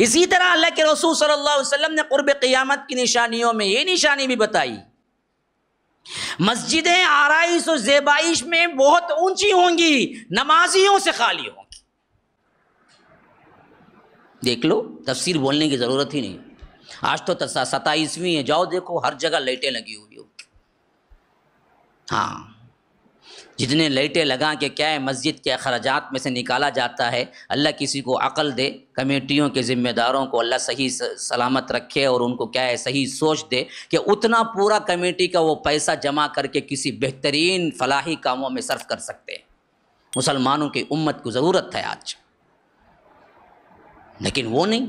इसी तरह अल्लाह के रसूल सल्लल्लाहु अलैहि वसल्लम ने कुर्ब क़ियामत की निशानियों में ये निशानी भी बताई। मस्जिदें आरइश और जेबाइश में बहुत ऊँची होंगी, नमाजियों से खाली होंगी। देख लो, तफसीर बोलने की ज़रूरत ही नहीं। आज तो सताईसवीं है, जाओ देखो, हर जगह लाइटें लगी हुई हो हाँ। जितने लाइटें लगा के क्या है, मस्जिद के अखराज में से निकाला जाता है, अल्लाह किसी को अकल दे, कमेटियों के ज़िम्मेदारों को अल्लाह सही सलामत रखे और उनको क्या है, सही सोच दे कि उतना पूरा कमेटी का वो पैसा जमा करके किसी बेहतरीन फलाही कामों में सर्फ कर सकते हैं। मुसलमानों की उम्मत को ज़रूरत है आज। लेकिन वो नहीं।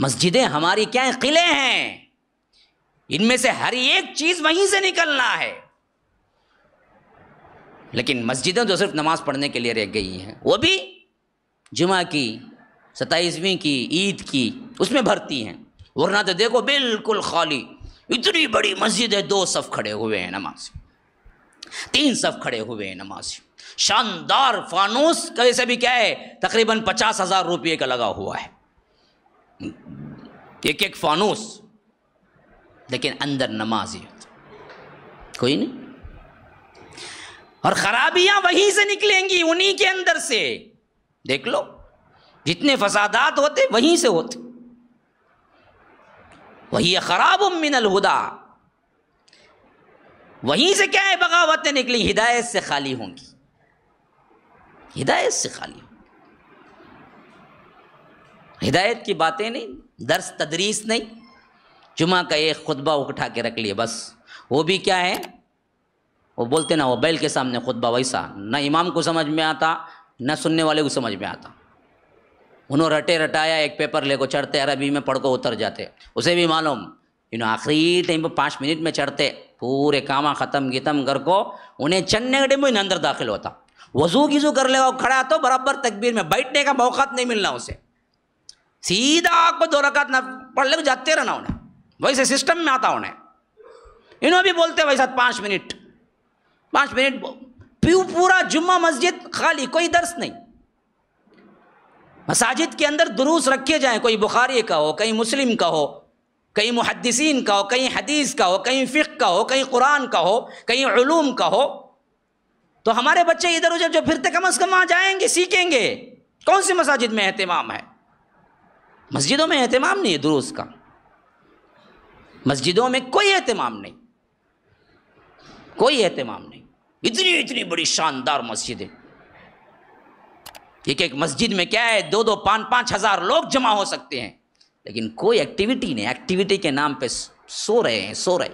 मस्जिदें हमारी क्या है, किले हैं। इनमें से हर एक चीज़ वहीं से निकलना है। लेकिन मस्जिदें तो सिर्फ़ नमाज़ पढ़ने के लिए रह गई हैं, वो भी जुमा की सताईसवीं की, ईद की, उसमें भरती हैं। वरना तो देखो बिल्कुल खाली, इतनी बड़ी मस्जिद है दो सफ़ खड़े हुए हैं नमाज़। तीन सफ़ खड़े हुए हैं नमाज़। शानदार फानूस कैसे भी क्या है, तकरीबन पचास हज़ार रुपये का लगा हुआ है। एक एक फानूस, लेकिन अंदर नमाज़ ही। कोई नहीं। और खराबियाँ वहीं से निकलेंगी, उन्हीं के अंदर से। देख लो, जितने फसादात होते, वहीं से होते। वही खराब मिनल हुदा। वहीं से क्या है, बगावतें निकली, हिदायत से खाली होंगी। हिदायत से खाली होंगी। हिदायत की बातें नहीं, दर्स तदरीस नहीं। जुमा का एक खुतबा उठा के रख लिया बस। वो भी क्या है? वो बोलते ना, वो बैल के सामने खुतबा वैसा। न इमाम को समझ में आता, न सुनने वाले को समझ में आता। उन्होंने रटे रटाया, एक पेपर ले को चढ़ते, अरबी में पढ़ को उतर जाते। उसे भी मालूम इन आखिरी टाइम पर पाँच मिनट में चढ़ते। पूरे कामा ख़त्म, गितम कर को, उन्हें चढ़ने के में अंदर दाखिल होता। वज़ू गिजू कर लेगा खड़ा तो बराबर तकबीर में, बैठने का मौका नहीं मिलना उसे। सीधा आपको दो रकात ना पढ़ ले जाते रहना उन्हें। वैसे सिस्टम में आता उन्हें। इन्हों भी बोलते वैसा पाँच मिनट। पाँच मिनट प्यू पूरा जुम्मा मस्जिद खाली, कोई दर्श नहीं। मसाजिद के अंदर दुरूस रखे जाए, कोई बुखारी का हो, कहीं मुस्लिम का हो, कहीं मुहदसिन का हो, कहीं हदीस का हो, कहीं फ़िक का हो, कहीं कुरान का हो, कहीं ूम का हो। तो हमारे बच्चे इधर उधर जो फिरते, कम अज़ कम वहाँ जाएँगे, सीखेंगे। कौन सी मसाजिद में अहतमाम है? मस्जिदों में अहतमाम नहीं है दुरुस्त का। मस्जिदों में कोई अहतमाम नहीं। कोई अहतमाम नहीं। इतनी इतनी बड़ी शानदार मस्जिद है। एक एक मस्जिद में क्या है? दो दो पाँच पाँच हज़ार लोग जमा हो सकते हैं। लेकिन कोई एक्टिविटी नहीं एक्टिविटी के नाम पे सो रहे हैं, सो रहे।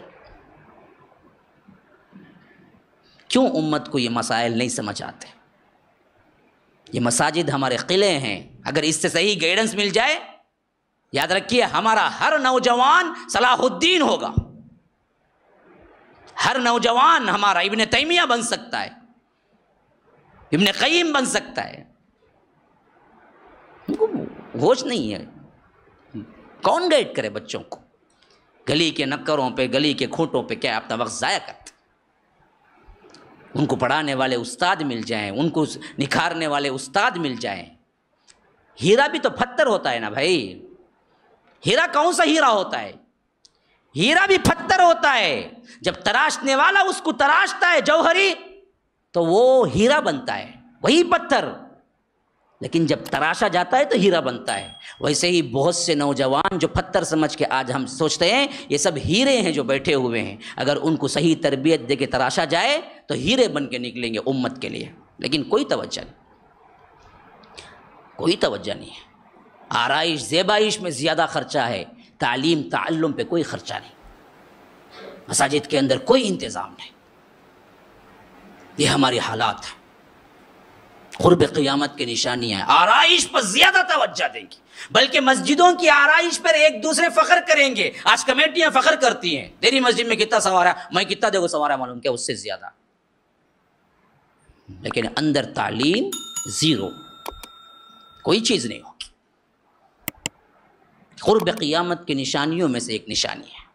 क्यों उम्मत को ये मसाइल नहीं समझ आते? ये मसाजिद हमारे किले हैं। अगर इससे सही गाइडेंस मिल जाए, याद रखिए, हमारा हर नौजवान सलाहुद्दीन होगा। हर नौजवान हमारा इबन तैमिया बन सकता है, इबन कईम बन सकता है। उनको होश नहीं है। कौन गाइड करे बच्चों को? गली के नक्करों पे, गली के खूंटों पे क्या अपना वक्त ज़ाया करते? उनको पढ़ाने वाले उस्ताद मिल जाएँ, उनको निखारने वाले उस्ताद मिल जाएँ। हीरा भी तो पत्थर होता है ना भाई। हीरा कौन सा हीरा होता है? हीरा भी पत्थर होता है। जब तराशने वाला उसको तराशता है जौहरी तो वो हीरा बनता है, वही पत्थर। लेकिन जब तराशा जाता है तो हीरा बनता है। वैसे ही बहुत से नौजवान जो पत्थर समझ के आज हम सोचते हैं, ये सब हीरे हैं जो बैठे हुए हैं। अगर उनको सही तरबियत दे के तराशा जाए तो हीरे बन के निकलेंगे उम्मत के लिए। लेकिन कोई तवज्जा नहीं। कोई तवज्जा नहीं है। आरइश, जेबाइश में ज़्यादा ख़र्चा है। तालीम, ताल्लुम पे कोई ख़र्चा नहीं। मसाजिद के अंदर कोई इंतज़ाम नहीं। ये हमारी हालात है। क़ुरब क़ियामत की निशानियाँ हैं। आरइश पर ज़्यादा तवज्जा देंगी। बल्कि मस्जिदों की आरइश पर एक दूसरे फ़ख्र करेंगे। आज कमेटियाँ फ़ख्र करती हैं। तेरी मस्जिद में कितना सवारा मैं कितना देखो सवारा मालूम क्या? उससे ज़्यादा। लेकिन अंदर तालीम ज़ीरो। कोई चीज़ नहीं होगी क़ुरब क़ियामत की निशानियों में से एक निशानी है।